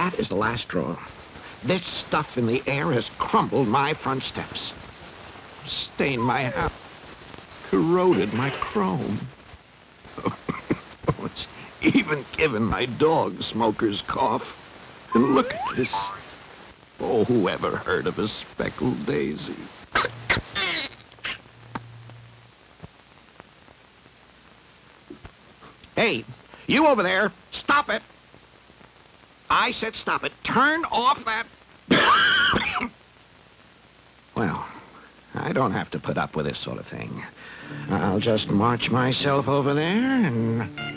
That is the last straw. This stuff in the air has crumbled my front steps, stained my house, corroded my chrome. Oh, it's even given my dog smoker's cough. And look at this. Oh, whoever heard of a speckled daisy? Hey, you over there, stop it. I said stop it. Turn off that... well, I don't have to put up with this sort of thing. I'll just march myself over there and...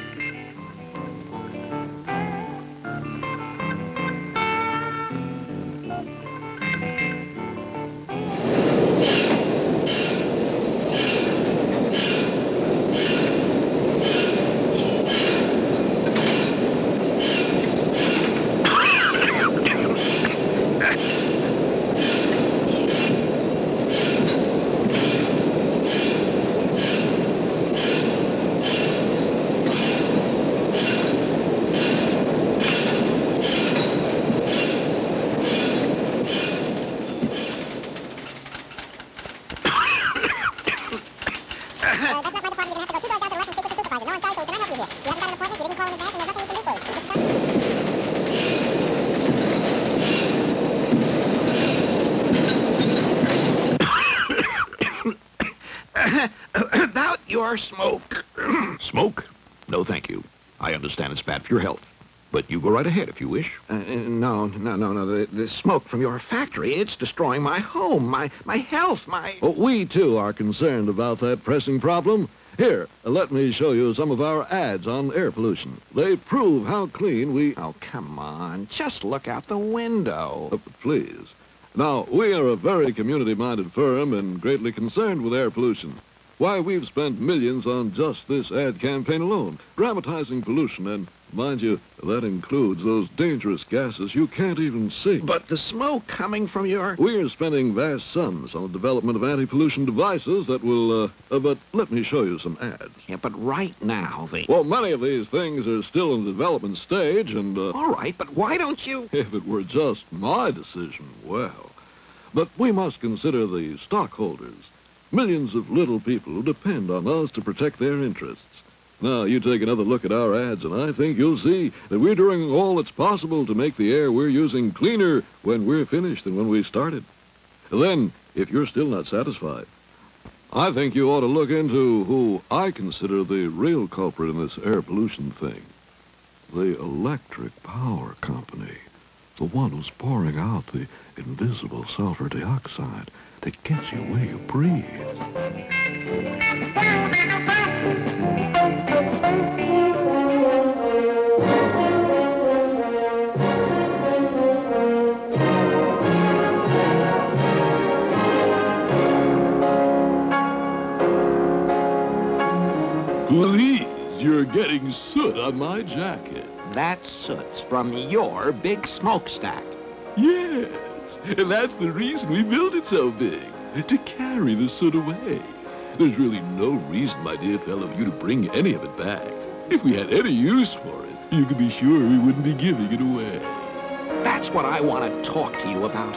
Smoke. Smoke? No, thank you. I understand it's bad for your health. But you go right ahead if you wish. Uh, no, no, no, no. The, the smoke from your factory, it's destroying my home, my, my health, my... Well, we, too, are concerned about that pressing problem. Here, let me show you some of our ads on air pollution. They prove how clean we... Oh, come on. Just look out the window. Uh, please. Now, we are a very community-minded firm and greatly concerned with air pollution. Why, we've spent millions on just this ad campaign alone, dramatizing pollution, and mind you, that includes those dangerous gases you can't even see. But the smoke coming from your... We're spending vast sums on the development of anti-pollution devices that will, uh, uh, but let me show you some ads. Yeah, but right now, the... Well, many of these things are still in the development stage, and, uh... All right, but why don't you... If it were just my decision, well... But we must consider the stockholders. Millions of little people depend on us to protect their interests. Now, you take another look at our ads, and I think you'll see that we're doing all that's possible to make the air we're using cleaner when we're finished than when we started. Then, if you're still not satisfied, I think you ought to look into who I consider the real culprit in this air pollution thing. The Electric Power Company. The one who's pouring out the invisible sulfur dioxide that gets you where you breathe. Please, you're getting soot on my jacket. That soot's from your big smokestack. Yes, and that's the reason we built it so big, to carry the soot away. There's really no reason, my dear fellow, for you to bring any of it back. If we had any use for it, you can be sure we wouldn't be giving it away. That's what I want to talk to you about.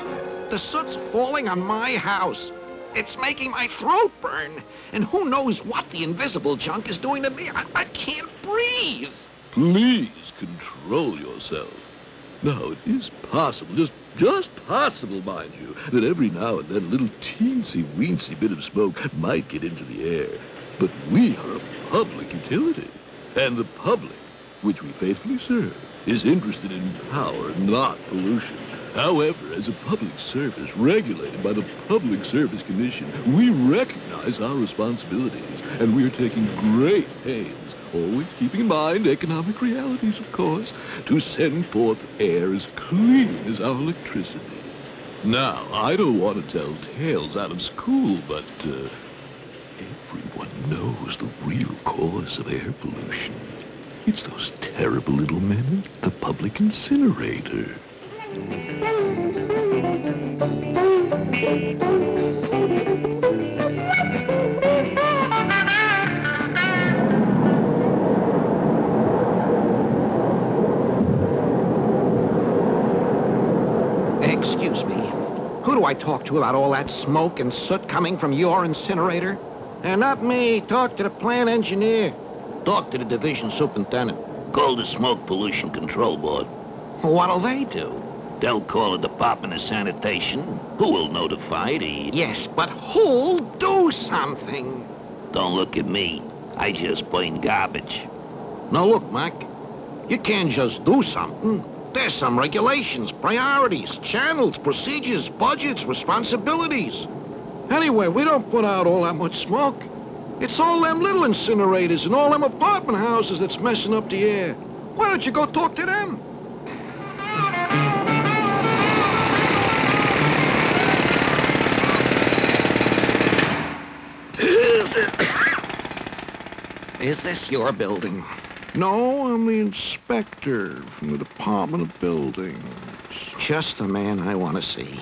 The soot's falling on my house. It's making my throat burn. And who knows what the invisible junk is doing to me. I, I can't breathe. Please control yourself. Now, it is possible, just just possible, mind you, that every now and then a little teensy-weensy bit of smoke might get into the air. But we are a public utility, and the public, which we faithfully serve, is interested in power, not pollution. However, as a public service regulated by the Public Service Commission, we recognize our responsibilities, and we are taking great pains always keeping in mind economic realities, of course, to send forth air as clean as our electricity. Now, I don't want to tell tales out of school, but uh, everyone knows the real cause of air pollution. It's those terrible little men at the public incinerator. I talk to about all that smoke and soot coming from your incinerator? And not me. Talk to the plant engineer. Talk to the division superintendent. Call the Smoke Pollution Control Board. What'll they do? They'll call the Department of Sanitation, who will notify the... Yes, but who'll do something? Don't look at me. I just burn garbage. Now look, Mac, you can't just do something. There's some regulations, priorities, channels, procedures, budgets, responsibilities. Anyway, we don't put out all that much smoke. It's all them little incinerators and all them apartment houses that's messing up the air. Why don't you go talk to them? Is this your building? No, I'm the inspector from the Department of Buildings. Just the man I want to see.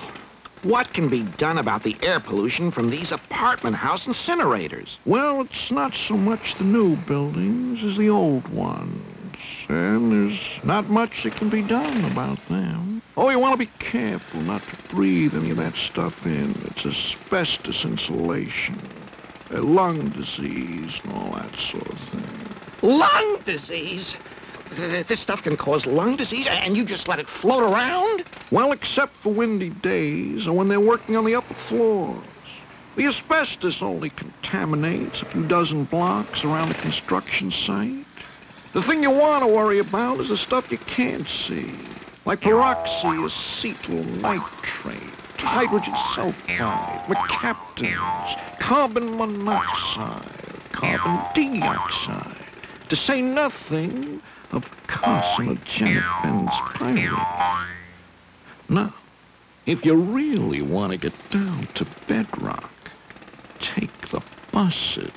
What can be done about the air pollution from these apartment house incinerators? Well, it's not so much the new buildings as the old ones. And there's not much that can be done about them. Oh, you want to be careful not to breathe any of that stuff in. It's asbestos insulation, lung disease, and all that sort of thing. Lung disease? This stuff can cause lung disease, and you just let it float around? Well, except for windy days or when they're working on the upper floors. The asbestos only contaminates a few dozen blocks around a construction site. The thing you want to worry about is the stuff you can't see, like peroxyacetyl nitrate, hydrogen sulfide, mercaptans, carbon monoxide, carbon dioxide, to say nothing of carcinogenic benzopyrene. Now, if you really want to get down to bedrock, take the buses.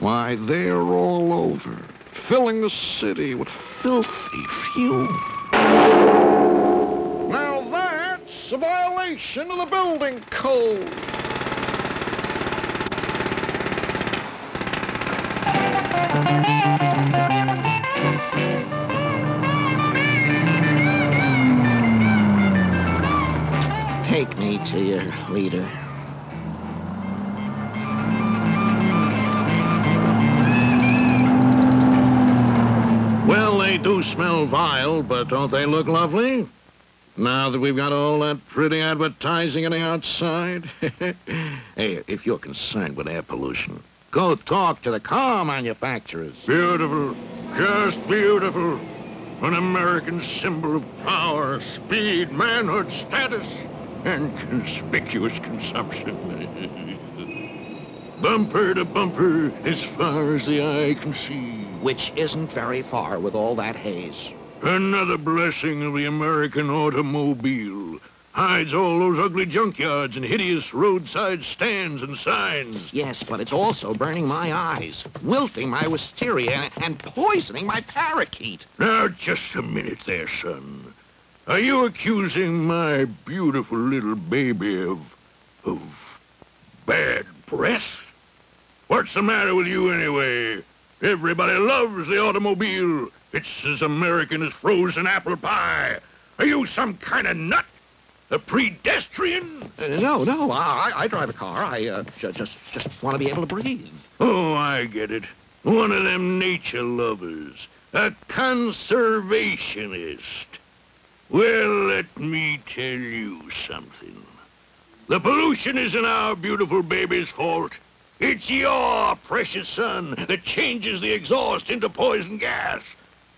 Why, they're all over, filling the city with filthy fuel. Now that's a violation of the building code. Take me to your leader. Well, they do smell vile, but don't they look lovely? Now that we've got all that pretty advertising on the outside. hey, if you're concerned with air pollution, go talk to the car manufacturers. Beautiful, just beautiful. An American symbol of power, speed, manhood, status, and conspicuous consumption. bumper to bumper, as far as the eye can see. Which isn't very far with all that haze. Another blessing of the American automobile. Hides all those ugly junkyards and hideous roadside stands and signs. Yes, but it's also burning my eyes, wilting my wisteria, and poisoning my parakeet. Now, just a minute there, son. Are you accusing my beautiful little baby of... of bad breath? What's the matter with you, anyway? Everybody loves the automobile. It's as American as frozen apple pie. Are you some kind of nut? A pedestrian? Uh, no, no, I, I drive a car. I uh, ju- just just want to be able to breathe. Oh, I get it. One of them nature lovers. A conservationist. Well, let me tell you something. The pollution isn't our beautiful baby's fault. It's your precious sun that changes the exhaust into poison gas.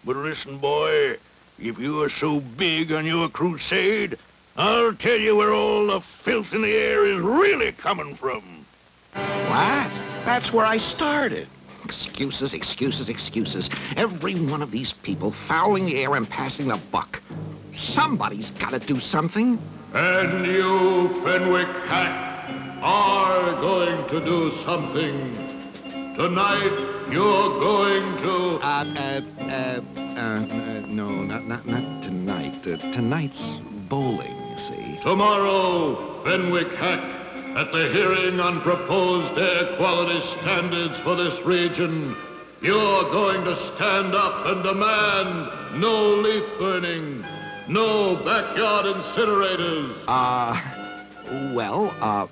But listen, boy, if you are so big on your crusade, I'll tell you where all the filth in the air is really coming from. What? That's where I started. Excuses, excuses, excuses. Every one of these people fouling the air and passing the buck. Somebody's got to do something. And you, Fenwick Hack, are going to do something. Tonight, you're going to... Uh, uh, uh, uh, uh no, not, not, not tonight. Uh, tonight's bowling, see? Tomorrow, Fenwick Hack, at the hearing on proposed air quality standards for this region, you're going to stand up and demand no leaf burning, no backyard incinerators. Uh, well, uh,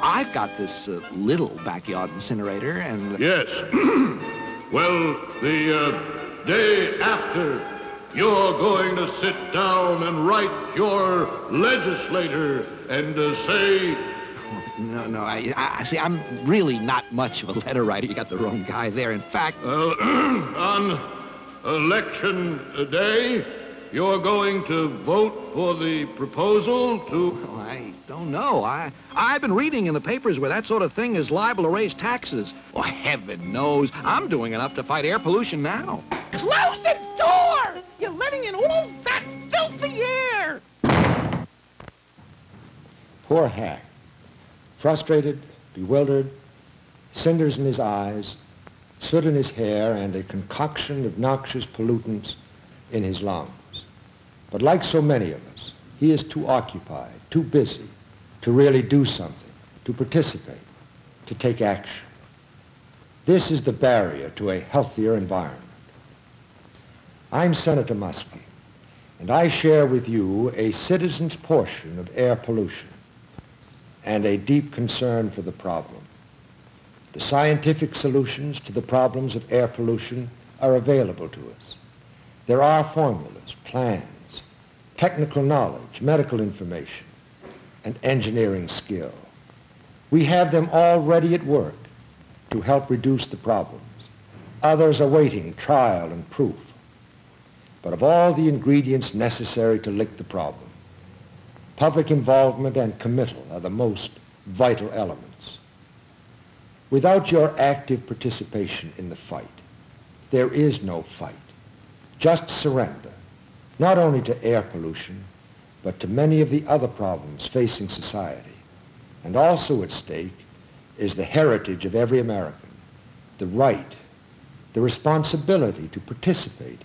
I've got this uh, little backyard incinerator, and... Yes. well, the uh, day after, you're going to sit down and write your legislator and uh, say... No, no, I, I see, I'm really not much of a letter writer. You got the wrong guy there. In fact... Uh, on election day, you're going to vote for the proposal to... Well, I don't know. I, I've been reading in the papers where that sort of thing is liable to raise taxes. Well, heaven knows. I'm doing enough to fight air pollution now. Close the door! All that filthy air! Poor Hack. Frustrated, bewildered, cinders in his eyes, soot in his hair, and a concoction of noxious pollutants in his lungs. But like so many of us, he is too occupied, too busy to really do something, to participate, to take action. This is the barrier to a healthier environment. I'm Senator Muskie, and I share with you a citizen's portion of air pollution and a deep concern for the problem. The scientific solutions to the problems of air pollution are available to us. There are formulas, plans, technical knowledge, medical information, and engineering skill. We have them already at work to help reduce the problems. Others are awaiting trial and proof. But of all the ingredients necessary to lick the problem, public involvement and committal are the most vital elements. Without your active participation in the fight, there is no fight, just surrender not only to air pollution, but to many of the other problems facing society. And also at stake is the heritage of every American, the right, the responsibility to participate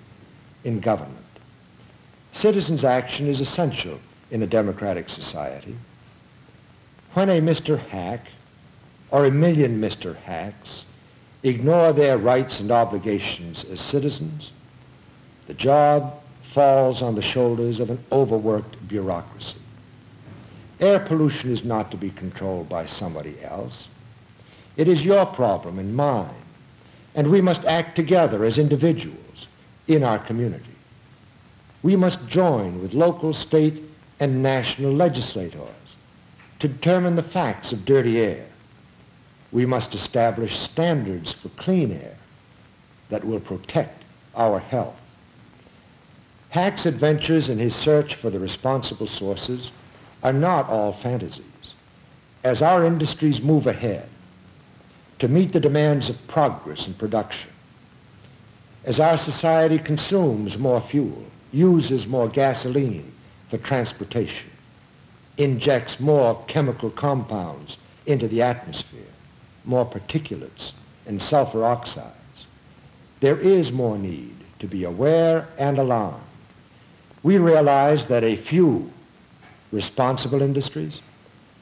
in government. Citizens' action is essential in a democratic society. When a Mr. Hack or a million Mr. Hacks ignore their rights and obligations as citizens, the job falls on the shoulders of an overworked bureaucracy. Air pollution is not to be controlled by somebody else. It is your problem and mine, and we must act together as individuals in our community. We must join with local, state, and national legislators to determine the facts of dirty air. We must establish standards for clean air that will protect our health. Hack's adventures in his search for the responsible sources are not all fantasies. As our industries move ahead to meet the demands of progress and production, as our society consumes more fuel, uses more gasoline for transportation, injects more chemical compounds into the atmosphere, more particulates and sulfur oxides, there is more need to be aware and alarmed. We realize that a few responsible industries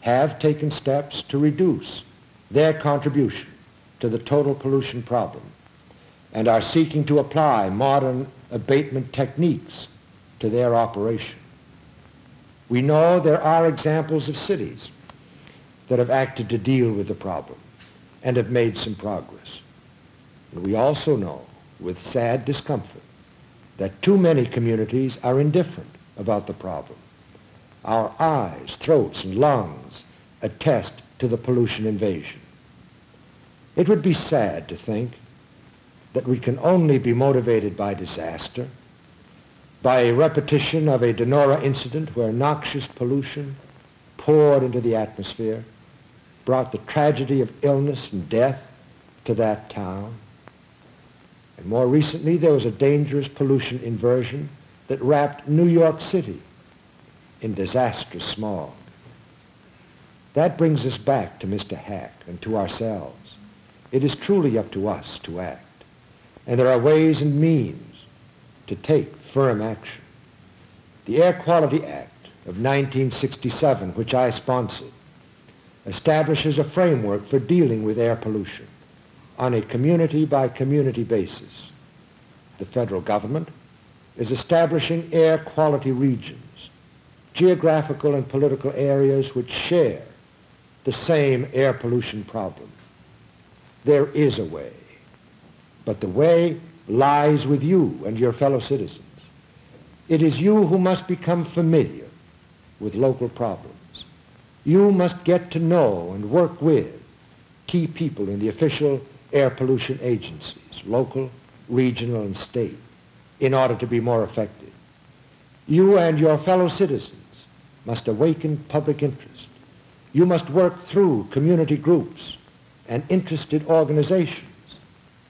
have taken steps to reduce their contribution to the total pollution problem and are seeking to apply modern abatement techniques to their operation. We know there are examples of cities that have acted to deal with the problem and have made some progress. And we also know, with sad discomfort, that too many communities are indifferent about the problem. Our eyes, throats, and lungs attest to the pollution invasion. It would be sad to think that we can only be motivated by disaster, by a repetition of a Donora incident where noxious pollution poured into the atmosphere, brought the tragedy of illness and death to that town, and more recently, there was a dangerous pollution inversion that wrapped New York City in disastrous smog. That brings us back to Mr. Hack and to ourselves. It is truly up to us to act. And there are ways and means to take firm action. The Air Quality Act of 1967, which I sponsored, establishes a framework for dealing with air pollution on a community by community basis. The federal government, is establishing air quality regions, geographical and political areas which share the same air pollution problem. There is a way, but the way lies with you and your fellow citizens. It is you who must become familiar with local problems. You must get to know and work with key people in the official air pollution agencies, local, regional, and state, in order to be more effective. You and your fellow citizens must awaken public interest. You must work through community groups and interested organizations,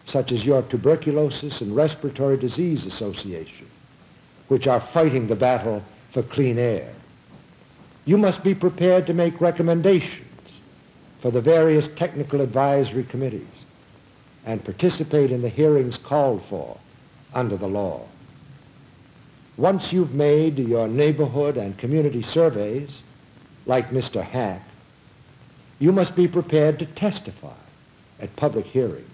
such as your Tuberculosis and Respiratory Disease Association, which are fighting the battle for clean air. You must be prepared to make recommendations for the various technical advisory committees and participate in the hearings called for under the law. Once you've made your neighborhood and community surveys, like Mr. Hack, you must be prepared to testify at public hearings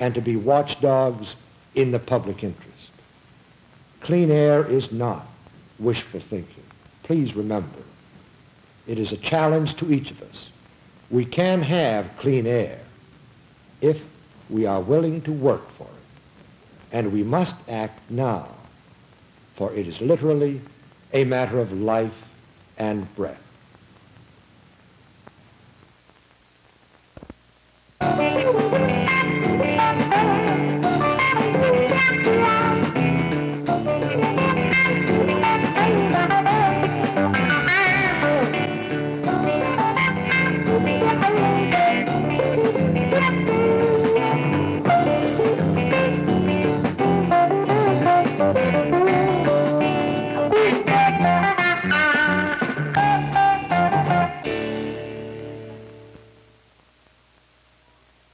and to be watchdogs in the public interest. Clean air is not wishful thinking. Please remember, it is a challenge to each of us. We can have clean air if we are willing to work for it. And we must act now, for it is literally a matter of life and breath.